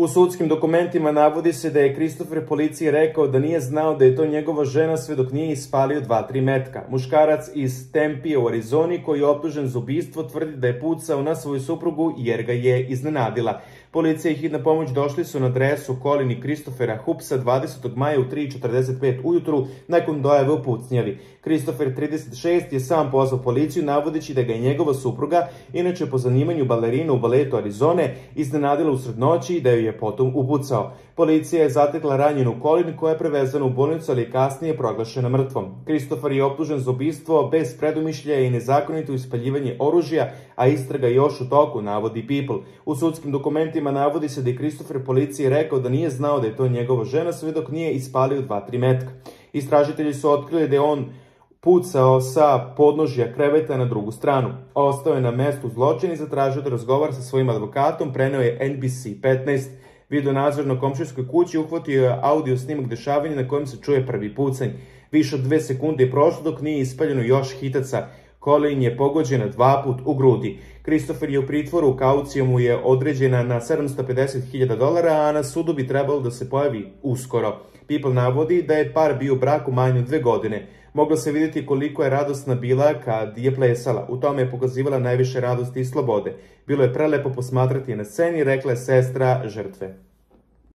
U sudskim dokumentima navodi se da je Kristofer policiji rekao da nije znao da je to njegova žena sve dok nije ispalio dva, tri metka. Muškarac iz Tempije u Arizoni koji je optužen za ubistvo tvrdi da je pucao na svoju suprugu jer ga je iznenadila. Policija i hitna pomoć došli su na adresu kolini Kristofera Hupsa 20. maja u 3.45 ujutru nakon dojave u pucnjavi. Kristofer 36 je sam pozvao policiju navodeći da ga je njegova supruga, inače po zanimanju balerina u baletu Arizone, iznenadila usred noći i da ju je potom upucao. Policija je zatekla ranjenu kolinu koja je prevezana u bolnicu, ali je kasnije proglašena mrtvom. Kristofer je optužen za ubistvo bez predumišljaja i nezakonito ispaljivanje oružja, a istraga još u toku, navodi People. U sudskim dokumentima navodi se da je Kristofer policiji rekao da nije znao da je to njegova žena sve dok nije ispalio dva, tri metka. Istražitelji su otkrili da je on pucao sa podnožja kreveta na drugu stranu. Ostao je na mestu zločina i zatražio da razgovara sa svojim advokatom, preneo je NBC 15. Video nadzor na komšijskoj kući uhvatio je audio snimak dešavanja na kojem se čuje prvi pucanj. Više od dve sekunde je prošlo dok nije ispaljeno još hitaca. Colin je pogođena dva put u grudi. Kristofer je u pritvoru, kaucija mu je određena na 750.000 dolara, a na sudu bi trebalo da se pojavi uskoro. People navodi da je par bio u braku manje dve godine. Moglo se vidjeti koliko je radosna bila kad je plesala. U tome je pokazivala najviše radosti i slobode. Bilo je prelepo posmatrati je na sceni, rekla je sestra žrtve.